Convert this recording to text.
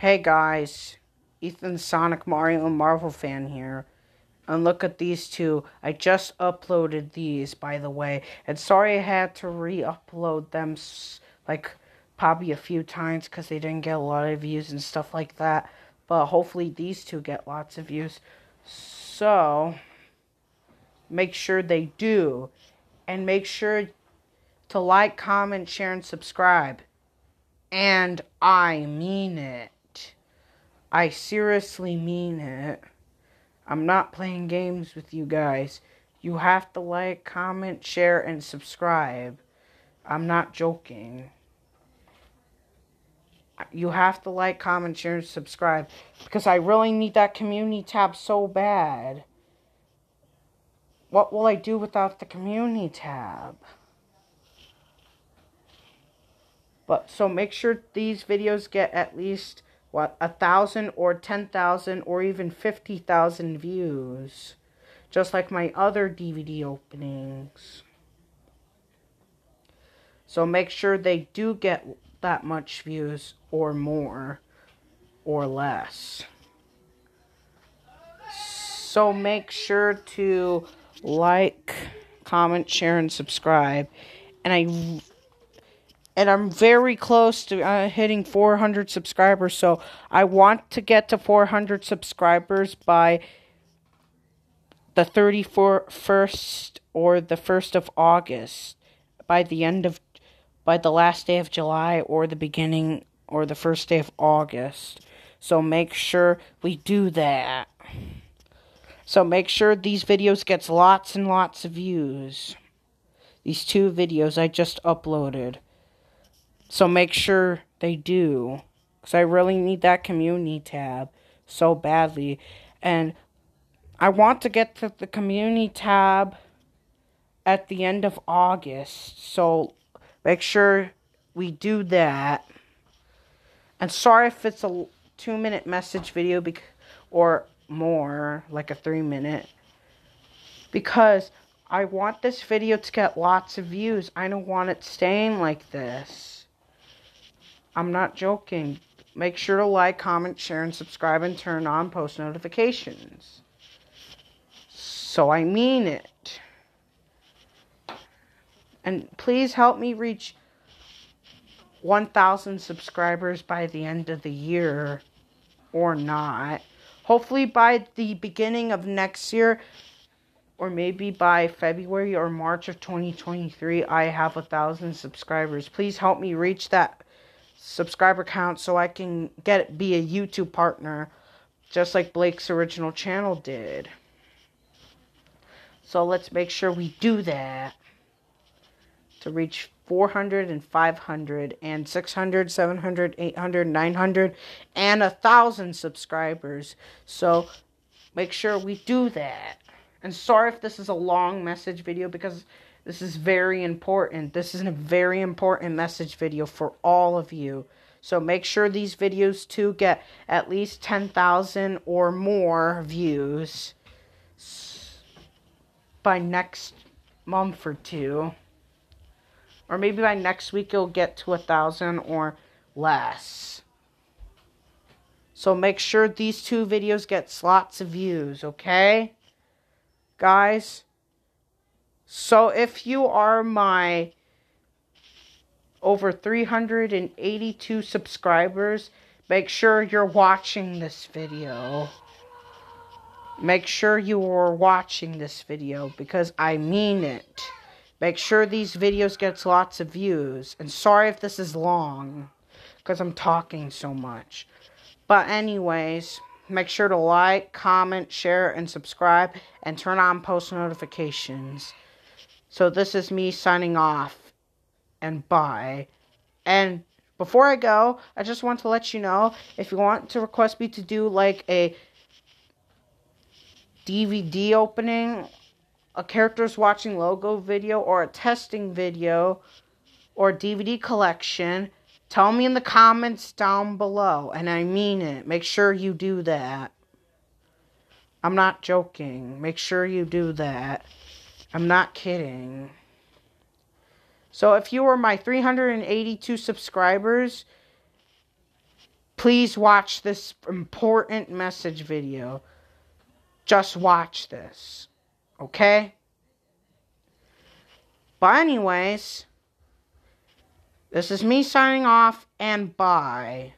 Hey guys, Ethan Sonic Mario and Marvel fan here. And look at these two. I just uploaded these, by the way. And sorry I had to re-upload them, like, probably a few times because they didn't get a lot of views and stuff like that. But hopefully these two get lots of views. So, make sure they do. And make sure to like, comment, share, and subscribe. And I mean it. I seriously mean it. I'm not playing games with you guys. You have to like, comment, share, and subscribe. I'm not joking. You have to like, comment, share, and subscribe. Because I really need that community tab so bad. What will I do without the community tab? But so make sure these videos get at least what a thousand or ten thousand or even fifty thousand views just like my other DVD openings. So make sure they do get that much views or more or less. So make sure to like comment share and subscribe. And I and I'm very close to uh, hitting 400 subscribers. So I want to get to 400 subscribers by the 31st or the 1st of August, by the end of, by the last day of July or the beginning or the first day of August. So make sure we do that. So make sure these videos gets lots and lots of views. These two videos I just uploaded. So make sure they do. Because I really need that community tab so badly. And I want to get to the community tab at the end of August. So make sure we do that. And sorry if it's a two minute message video bec- or more, like a three minute. Because I want this video to get lots of views. I don't want it staying like this. I'm not joking. Make sure to like, comment, share, and subscribe and turn on post notifications. So I mean it. And please help me reach 1,000 subscribers by the end of the year or not. Hopefully by the beginning of next year or maybe by February or March of 2023 I have a thousand subscribers. Please help me reach that subscriber count so I can get be a YouTube partner just like Blake's original channel did. So let's make sure we do that to reach 400 and 500 and 600, 700, 800, 900 and a 1000 subscribers. So make sure we do that. And sorry if this is a long message video because this is very important. This is a very important message video for all of you. So make sure these videos too get at least 10,000 or more views by next month or two. Or maybe by next week it'll get to a thousand or less. So make sure these two videos get lots of views, okay? Guys? So if you are my over 382 subscribers, make sure you're watching this video. Make sure you are watching this video because I mean it. Make sure these videos gets lots of views. And sorry if this is long because I'm talking so much. But anyways, make sure to like, comment, share, and subscribe, and turn on post notifications. So this is me signing off and bye. And before I go, I just want to let you know if you want to request me to do like a DVD opening, a characters watching logo video, or a testing video, or DVD collection, tell me in the comments down below. And I mean it. Make sure you do that. I'm not joking. Make sure you do that. I'm not kidding. So if you were my 382 subscribers, please watch this important message video. Just watch this. Okay? But, anyways, this is me signing off and bye.